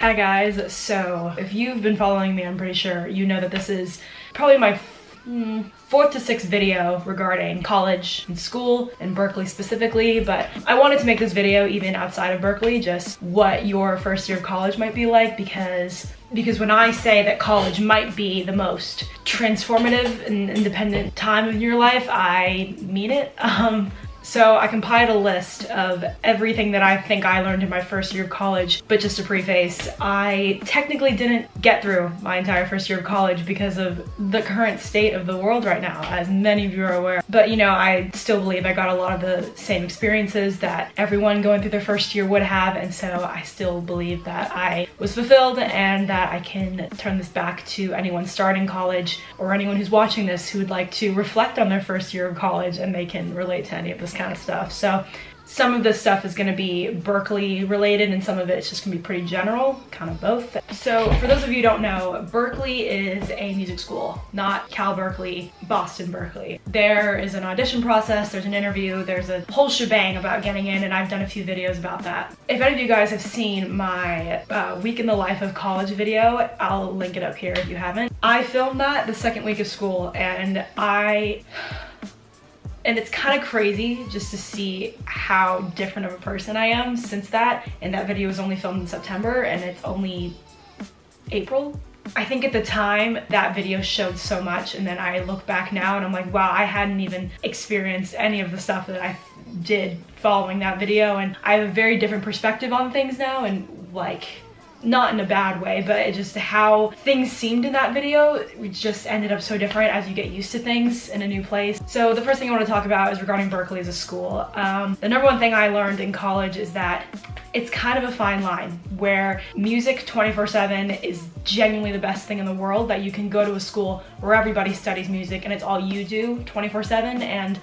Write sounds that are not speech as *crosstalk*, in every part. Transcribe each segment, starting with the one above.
Hi guys, so if you've been following me, I'm pretty sure you know that this is probably my mm, fourth to sixth video regarding college and school and Berklee specifically, but I wanted to make this video even outside of Berklee, just what your first year of college might be like because because when I say that college might be the most transformative and independent time of your life, I mean it. *laughs* Um, so I compiled a list of everything that I think I learned in my first year of college, but just to preface, I technically didn't get through my entire first year of college because of the current state of the world right now, as many of you are aware. But you know, I still believe I got a lot of the same experiences that everyone going through their first year would have, and so I still believe that I was fulfilled and that I can turn this back to anyone starting college or anyone who's watching this who would like to reflect on their first year of college and they can relate to any of this kind of stuff. So some of this stuff is going to be Berklee related and some of it's just to be pretty general, kind of both. So for those of you who don't know, Berklee is a music school, not Cal Berkeley, Boston Berklee. There is an audition process, there's an interview, there's a whole shebang about getting in and I've done a few videos about that. If any of you guys have seen my uh, week in the life of college video, I'll link it up here if you haven't. I filmed that the second week of school and I and it's kind of crazy just to see how different of a person I am since that. And that video was only filmed in September and it's only April. I think at the time that video showed so much and then I look back now and I'm like, wow, I hadn't even experienced any of the stuff that I did following that video and I have a very different perspective on things now and like not in a bad way, but it just how things seemed in that video just ended up so different as you get used to things in a new place. So the first thing I want to talk about is regarding Berklee as a school. Um, the number one thing I learned in college is that it's kind of a fine line where music 24-7 is genuinely the best thing in the world that you can go to a school where everybody studies music and it's all you do 24-7 and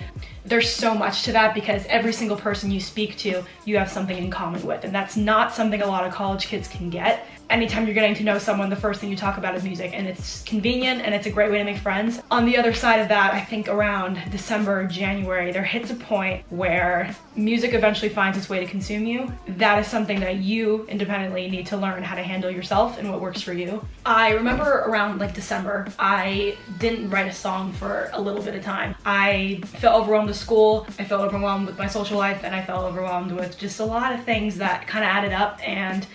there's so much to that because every single person you speak to, you have something in common with. And that's not something a lot of college kids can get anytime you're getting to know someone, the first thing you talk about is music and it's convenient and it's a great way to make friends. On the other side of that, I think around December, January, there hits a point where music eventually finds its way to consume you. That is something that you independently need to learn how to handle yourself and what works for you. I remember around like December, I didn't write a song for a little bit of time. I felt overwhelmed with school, I felt overwhelmed with my social life, and I felt overwhelmed with just a lot of things that kind of added up and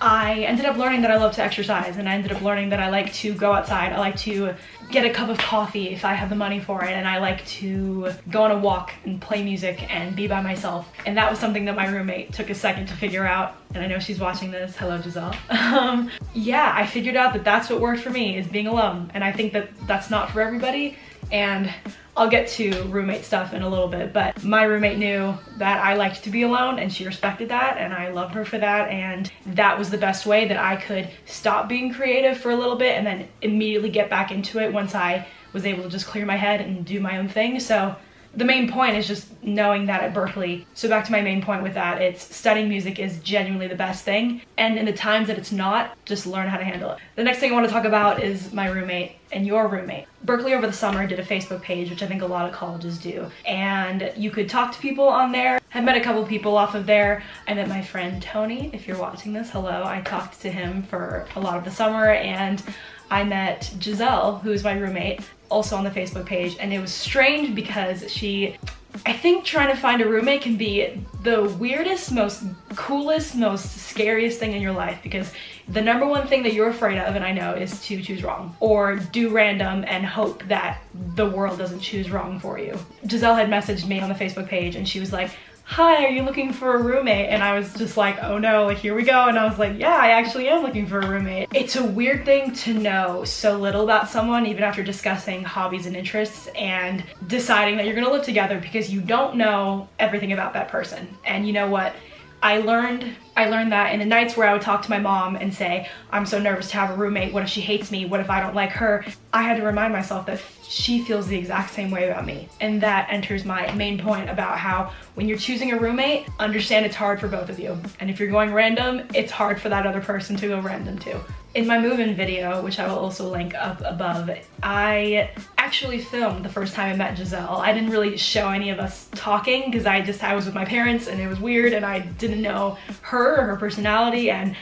I ended up learning that I love to exercise and I ended up learning that I like to go outside. I like to get a cup of coffee if I have the money for it and I like to go on a walk and play music and be by myself. And that was something that my roommate took a second to figure out and I know she's watching this. Hello, Giselle. *laughs* um, yeah, I figured out that that's what worked for me is being alone and I think that that's not for everybody and I'll get to roommate stuff in a little bit, but my roommate knew that I liked to be alone and she respected that and I loved her for that and that was the best way that I could stop being creative for a little bit and then immediately get back into it once I was able to just clear my head and do my own thing. So the main point is just knowing that at Berklee. So back to my main point with that, it's studying music is genuinely the best thing. And in the times that it's not, just learn how to handle it. The next thing I want to talk about is my roommate and your roommate. Berklee over the summer did a Facebook page, which I think a lot of colleges do. And you could talk to people on there. I've met a couple people off of there. I met my friend Tony. If you're watching this, hello. I talked to him for a lot of the summer and I met Giselle, who is my roommate, also on the Facebook page. And it was strange because she, I think trying to find a roommate can be the weirdest, most coolest, most scariest thing in your life because the number one thing that you're afraid of, and I know, is to choose wrong or do random and hope that the world doesn't choose wrong for you. Giselle had messaged me on the Facebook page and she was like, hi, are you looking for a roommate? And I was just like, oh no, like here we go. And I was like, yeah, I actually am looking for a roommate. It's a weird thing to know so little about someone, even after discussing hobbies and interests and deciding that you're gonna live together because you don't know everything about that person. And you know what? I learned I learned that in the nights where I would talk to my mom and say, I'm so nervous to have a roommate. What if she hates me? What if I don't like her? I had to remind myself that she feels the exact same way about me. And that enters my main point about how when you're choosing a roommate, understand it's hard for both of you. And if you're going random, it's hard for that other person to go random too. In my move-in video, which I will also link up above, I actually filmed the first time I met Giselle. I didn't really show any of us talking because I just, I was with my parents and it was weird and I didn't know her or her personality and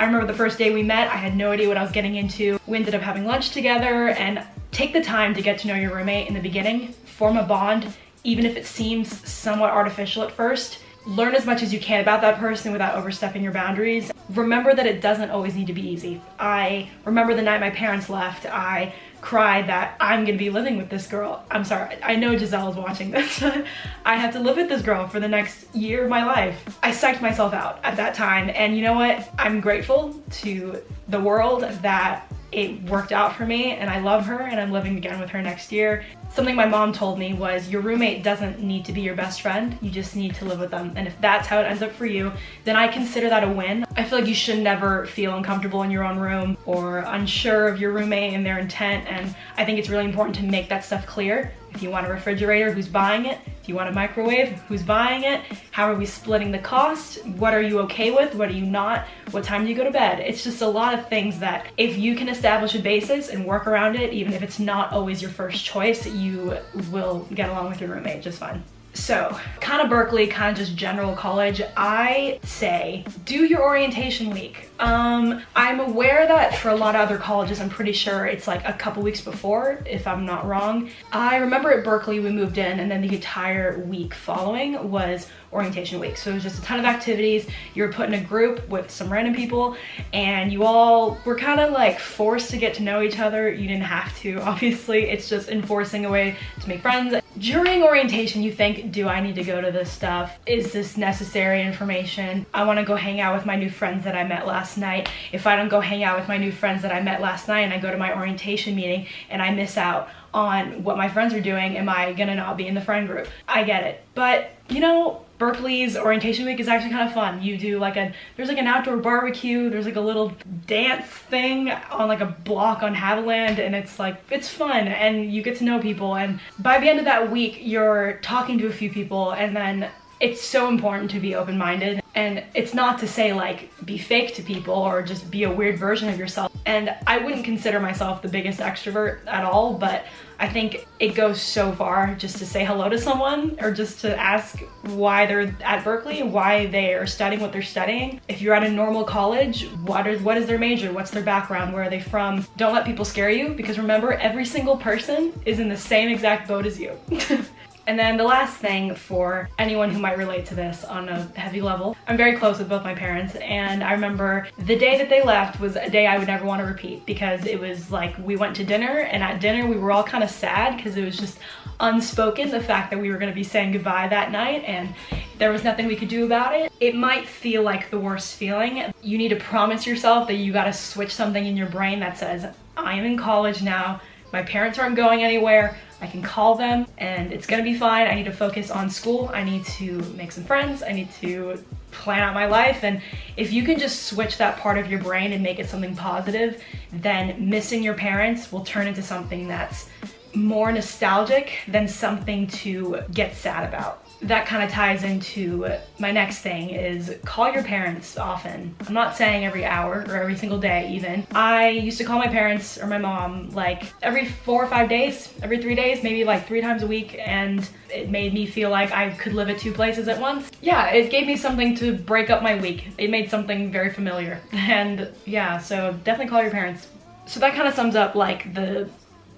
I remember the first day we met, I had no idea what I was getting into. We ended up having lunch together and take the time to get to know your roommate in the beginning, form a bond, even if it seems somewhat artificial at first. Learn as much as you can about that person without overstepping your boundaries. Remember that it doesn't always need to be easy. I remember the night my parents left, I cried that I'm gonna be living with this girl. I'm sorry, I know Giselle is watching this. *laughs* I have to live with this girl for the next year of my life. I psyched myself out at that time and you know what? I'm grateful to the world that it worked out for me and I love her and I'm living again with her next year. Something my mom told me was your roommate doesn't need to be your best friend, you just need to live with them. And if that's how it ends up for you, then I consider that a win. I feel like you should never feel uncomfortable in your own room or unsure of your roommate and their intent. And I think it's really important to make that stuff clear. If you want a refrigerator, who's buying it? You want a microwave, who's buying it? How are we splitting the cost? What are you okay with? What are you not? What time do you go to bed? It's just a lot of things that if you can establish a basis and work around it, even if it's not always your first choice, you will get along with your roommate just fine. So, kind of Berklee, kind of just general college, I say do your orientation week. Um, I'm aware that for a lot of other colleges, I'm pretty sure it's like a couple weeks before, if I'm not wrong. I remember at Berklee, we moved in and then the entire week following was orientation week. So it was just a ton of activities. You were put in a group with some random people and you all were kind of like forced to get to know each other. You didn't have to, *laughs* obviously. It's just enforcing a way to make friends. During orientation, you think, do I need to go to this stuff? Is this necessary information? I wanna go hang out with my new friends that I met last night. If I don't go hang out with my new friends that I met last night and I go to my orientation meeting and I miss out on what my friends are doing, am I gonna not be in the friend group? I get it. But, you know, Berklee's orientation week is actually kind of fun. You do like a, there's like an outdoor barbecue, there's like a little dance thing on like a block on Haviland and it's like, it's fun and you get to know people and by the end of that week, you're talking to a few people and then it's so important to be open-minded and it's not to say like be fake to people or just be a weird version of yourself and I wouldn't consider myself the biggest extrovert at all but I think it goes so far just to say hello to someone or just to ask why they're at Berklee, why they are studying what they're studying. If you're at a normal college, what is, what is their major? What's their background? Where are they from? Don't let people scare you because remember, every single person is in the same exact boat as you. *laughs* And then the last thing for anyone who might relate to this on a heavy level, I'm very close with both my parents and I remember the day that they left was a day I would never want to repeat because it was like we went to dinner and at dinner we were all kind of sad because it was just unspoken the fact that we were going to be saying goodbye that night and there was nothing we could do about it. It might feel like the worst feeling. You need to promise yourself that you got to switch something in your brain that says, I am in college now, my parents aren't going anywhere, I can call them and it's gonna be fine. I need to focus on school. I need to make some friends. I need to plan out my life. And if you can just switch that part of your brain and make it something positive, then missing your parents will turn into something that's more nostalgic than something to get sad about that kind of ties into my next thing is call your parents often. I'm not saying every hour or every single day even. I used to call my parents or my mom like every four or five days, every three days, maybe like three times a week and it made me feel like I could live at two places at once. Yeah, it gave me something to break up my week. It made something very familiar *laughs* and yeah, so definitely call your parents. So that kind of sums up like the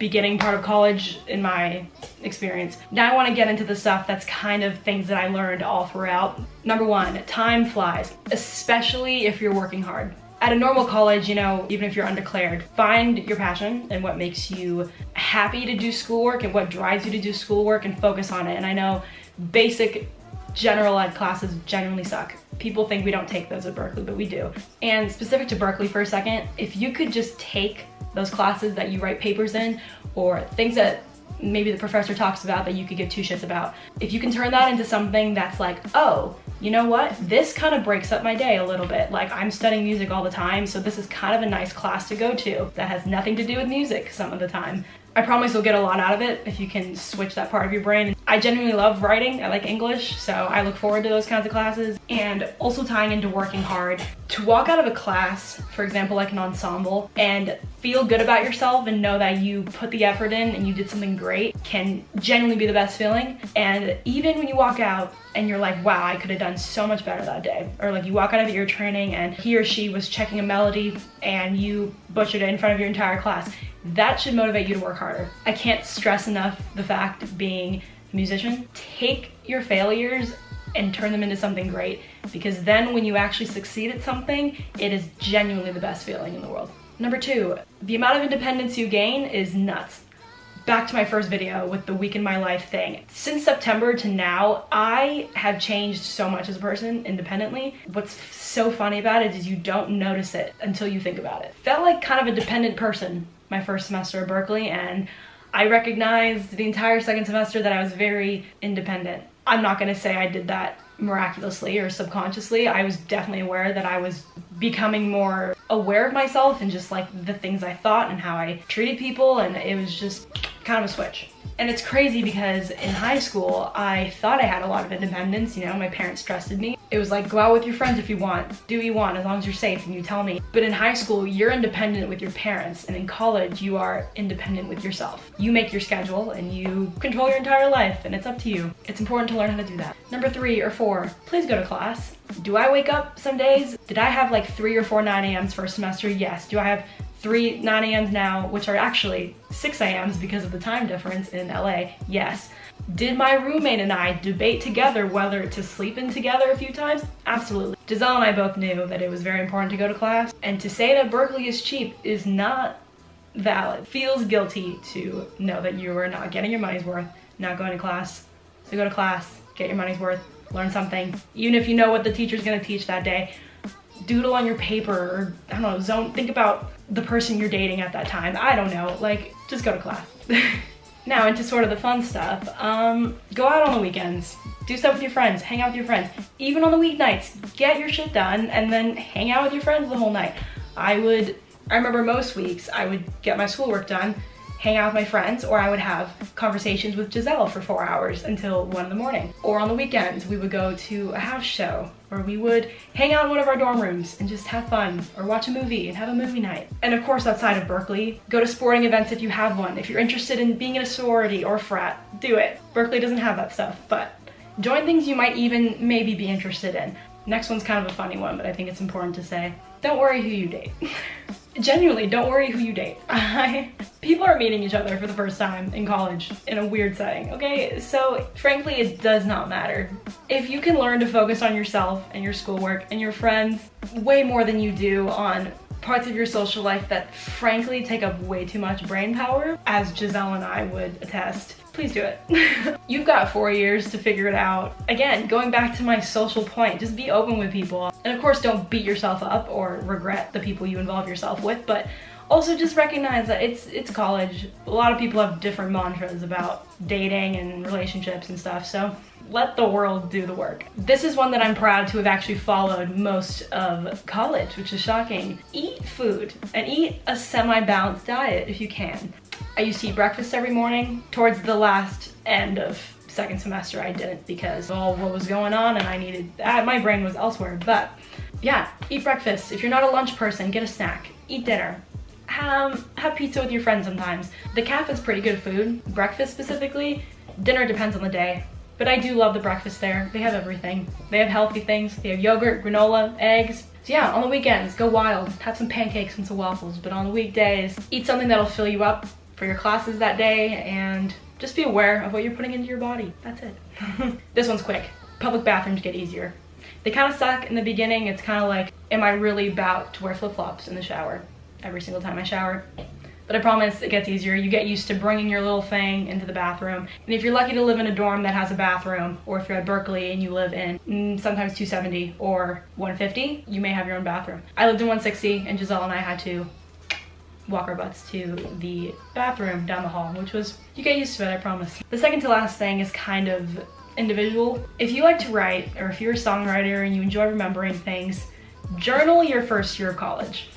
beginning part of college in my experience. Now I want to get into the stuff that's kind of things that I learned all throughout. Number one, time flies, especially if you're working hard. At a normal college, you know, even if you're undeclared, find your passion and what makes you happy to do schoolwork and what drives you to do schoolwork and focus on it. And I know basic general ed classes genuinely suck. People think we don't take those at Berklee, but we do. And specific to Berklee for a second, if you could just take those classes that you write papers in or things that maybe the professor talks about that you could give two shits about. If you can turn that into something that's like, oh, you know what? This kind of breaks up my day a little bit. Like I'm studying music all the time, so this is kind of a nice class to go to that has nothing to do with music some of the time. I promise you'll get a lot out of it if you can switch that part of your brain. I genuinely love writing. I like English, so I look forward to those kinds of classes. And also tying into working hard. To walk out of a class, for example, like an ensemble, and feel good about yourself and know that you put the effort in and you did something great can genuinely be the best feeling. And even when you walk out and you're like, wow, I could have done so much better that day. Or like you walk out of your training and he or she was checking a melody and you butchered it in front of your entire class. That should motivate you to work harder. I can't stress enough the fact being musician, take your failures and turn them into something great because then when you actually succeed at something, it is genuinely the best feeling in the world. Number two, the amount of independence you gain is nuts. Back to my first video with the week in my life thing. Since September to now, I have changed so much as a person independently. What's so funny about it is you don't notice it until you think about it. Felt like kind of a dependent person my first semester at Berklee and I recognized the entire second semester that I was very independent. I'm not gonna say I did that miraculously or subconsciously. I was definitely aware that I was becoming more aware of myself and just like the things I thought and how I treated people and it was just kind of a switch. And it's crazy because in high school, I thought I had a lot of independence, you know, my parents trusted me. It was like, go out with your friends if you want, do what you want, as long as you're safe and you tell me. But in high school, you're independent with your parents, and in college, you are independent with yourself. You make your schedule and you control your entire life, and it's up to you. It's important to learn how to do that. Number three or four, please go to class. Do I wake up some days? Did I have like three or four 9 a.m.s first semester? Yes. Do I have three 9 a.m.s now, which are actually 6 a.m.s because of the time difference in LA? Yes. Did my roommate and I debate together whether to sleep in together a few times? Absolutely. Giselle and I both knew that it was very important to go to class, and to say that Berklee is cheap is not valid. Feels guilty to know that you are not getting your money's worth, not going to class. So go to class, get your money's worth, learn something. Even if you know what the teacher's gonna teach that day, doodle on your paper or I don't know, zone, think about the person you're dating at that time. I don't know, like just go to class. *laughs* now into sort of the fun stuff. Um, go out on the weekends, do stuff with your friends, hang out with your friends. Even on the weeknights, get your shit done and then hang out with your friends the whole night. I would, I remember most weeks I would get my schoolwork done, hang out with my friends, or I would have conversations with Giselle for four hours until one in the morning. Or on the weekends, we would go to a house show, or we would hang out in one of our dorm rooms and just have fun, or watch a movie and have a movie night. And of course, outside of Berklee, go to sporting events if you have one. If you're interested in being in a sorority or frat, do it. Berklee doesn't have that stuff, but join things you might even maybe be interested in. Next one's kind of a funny one, but I think it's important to say. Don't worry who you date. *laughs* Genuinely, don't worry who you date. *laughs* People are meeting each other for the first time in college in a weird setting, okay? So frankly, it does not matter. If you can learn to focus on yourself and your schoolwork and your friends way more than you do on parts of your social life that frankly take up way too much brain power, as Giselle and I would attest, please do it. *laughs* You've got four years to figure it out. Again, going back to my social point, just be open with people. And of course, don't beat yourself up or regret the people you involve yourself with, but also just recognize that it's it's college. A lot of people have different mantras about dating and relationships and stuff, so let the world do the work. This is one that I'm proud to have actually followed most of college, which is shocking. Eat food and eat a semi-balanced diet if you can. I used to eat breakfast every morning. Towards the last end of second semester, I didn't because all what was going on and I needed, uh, my brain was elsewhere. But yeah, eat breakfast. If you're not a lunch person, get a snack. Eat dinner. Um, have pizza with your friends sometimes. The cafe is pretty good food. Breakfast specifically, dinner depends on the day. But I do love the breakfast there. They have everything. They have healthy things. They have yogurt, granola, eggs. So yeah, on the weekends, go wild. Have some pancakes and some waffles. But on the weekdays, eat something that'll fill you up for your classes that day and just be aware of what you're putting into your body. That's it. *laughs* this one's quick. Public bathrooms get easier. They kind of suck in the beginning. It's kind of like, am I really about to wear flip-flops in the shower every single time I shower? But I promise it gets easier. You get used to bringing your little thing into the bathroom. And if you're lucky to live in a dorm that has a bathroom, or if you're at Berklee and you live in mm, sometimes 270 or 150, you may have your own bathroom. I lived in 160 and Giselle and I had to walk our butts to the bathroom down the hall, which was, you get used to it, I promise. The second to last thing is kind of individual. If you like to write, or if you're a songwriter and you enjoy remembering things, journal your first year of college.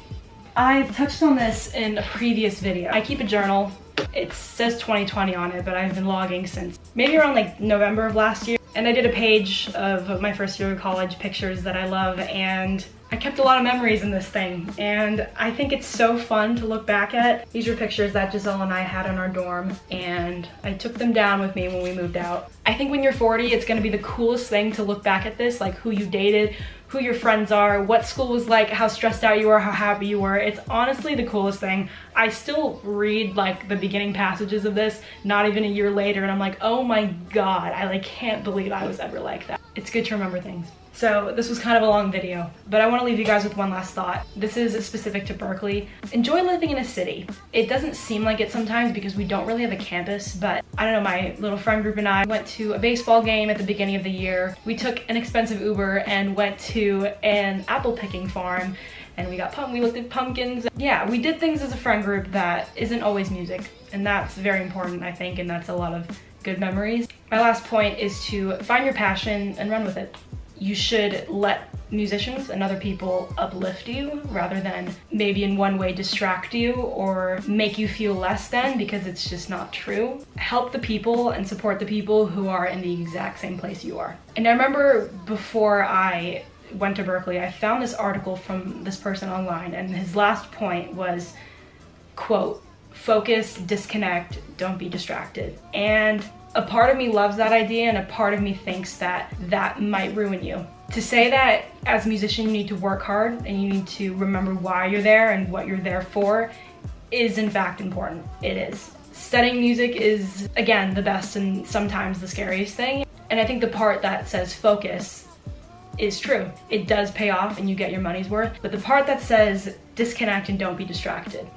I've touched on this in a previous video. I keep a journal. It says 2020 on it, but I've been logging since maybe around like November of last year. And I did a page of my first year of college pictures that I love and I kept a lot of memories in this thing and I think it's so fun to look back at. These are pictures that Giselle and I had in our dorm and I took them down with me when we moved out. I think when you're 40, it's gonna be the coolest thing to look back at this, like who you dated, who your friends are, what school was like, how stressed out you were, how happy you were. It's honestly the coolest thing. I still read like the beginning passages of this, not even a year later, and I'm like, oh my God, I like can't believe I was ever like that. It's good to remember things. So this was kind of a long video, but I want to leave you guys with one last thought. This is specific to Berklee. Enjoy living in a city. It doesn't seem like it sometimes because we don't really have a campus, but I don't know, my little friend group and I went to a baseball game at the beginning of the year. We took an expensive Uber and went to an apple picking farm and we got pump we looked at pumpkins. Yeah, we did things as a friend group that isn't always music and that's very important I think and that's a lot of good memories. My last point is to find your passion and run with it you should let musicians and other people uplift you rather than maybe in one way distract you or make you feel less than because it's just not true. Help the people and support the people who are in the exact same place you are. And I remember before I went to Berklee, I found this article from this person online and his last point was, quote, focus, disconnect, don't be distracted. And a part of me loves that idea and a part of me thinks that that might ruin you. To say that as a musician you need to work hard and you need to remember why you're there and what you're there for is in fact important. It is. Studying music is, again, the best and sometimes the scariest thing. And I think the part that says focus is true. It does pay off and you get your money's worth. But the part that says disconnect and don't be distracted,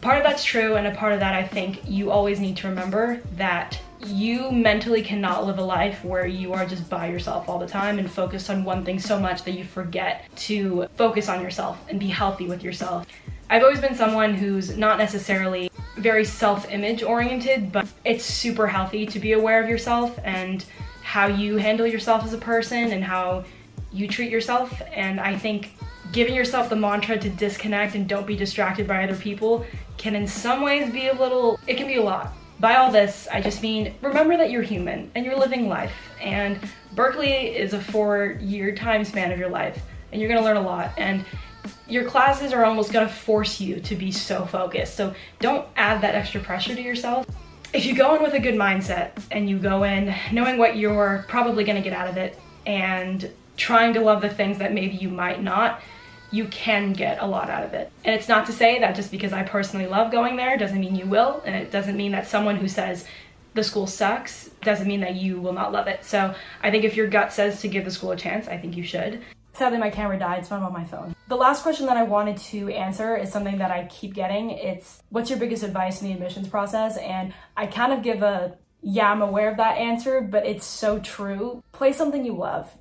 part of that's true and a part of that I think you always need to remember that you mentally cannot live a life where you are just by yourself all the time and focus on one thing so much that you forget to focus on yourself and be healthy with yourself. I've always been someone who's not necessarily very self-image oriented, but it's super healthy to be aware of yourself and how you handle yourself as a person and how you treat yourself. And I think giving yourself the mantra to disconnect and don't be distracted by other people can in some ways be a little, it can be a lot. By all this, I just mean remember that you're human and you're living life and Berklee is a four year time span of your life and you're gonna learn a lot and your classes are almost gonna force you to be so focused. So don't add that extra pressure to yourself. If you go in with a good mindset and you go in knowing what you're probably gonna get out of it and trying to love the things that maybe you might not, you can get a lot out of it. And it's not to say that just because I personally love going there doesn't mean you will, and it doesn't mean that someone who says the school sucks doesn't mean that you will not love it. So I think if your gut says to give the school a chance, I think you should. Sadly, my camera died, so I'm on my phone. The last question that I wanted to answer is something that I keep getting. It's, what's your biggest advice in the admissions process? And I kind of give a, yeah, I'm aware of that answer, but it's so true. Play something you love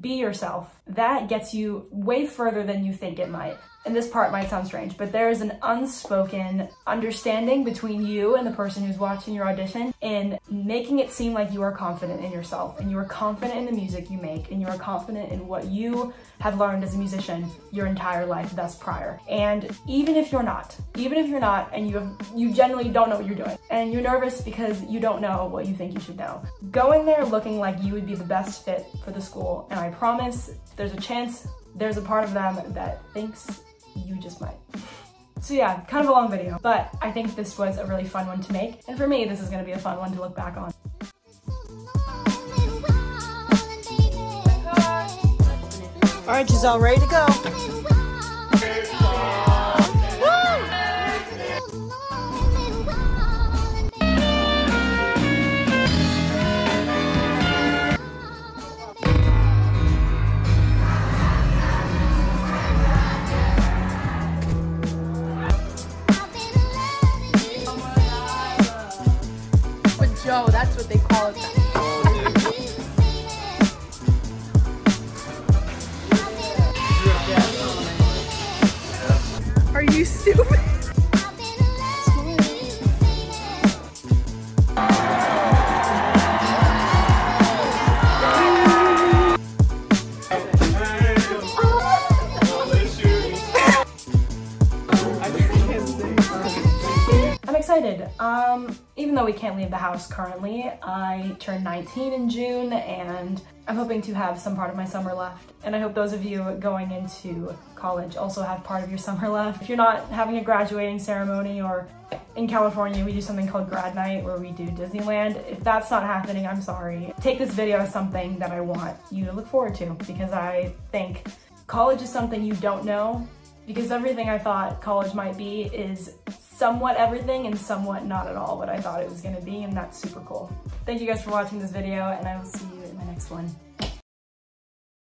be yourself. That gets you way further than you think it might and this part might sound strange, but there is an unspoken understanding between you and the person who's watching your audition in making it seem like you are confident in yourself and you are confident in the music you make and you are confident in what you have learned as a musician your entire life thus prior. And even if you're not, even if you're not and you have, you generally don't know what you're doing and you're nervous because you don't know what you think you should know, going there looking like you would be the best fit for the school and I promise there's a chance there's a part of them that thinks you just might. So yeah, kind of a long video, but I think this was a really fun one to make. And for me, this is gonna be a fun one to look back on. All right, Giselle, ready to go. Excited. Um, even though we can't leave the house currently, I turned 19 in June and I'm hoping to have some part of my summer left. And I hope those of you going into college also have part of your summer left. If you're not having a graduating ceremony or in California, we do something called grad night where we do Disneyland. If that's not happening, I'm sorry. Take this video as something that I want you to look forward to because I think college is something you don't know because everything I thought college might be is somewhat everything and somewhat not at all what I thought it was gonna be and that's super cool. Thank you guys for watching this video and I will see you in my next one.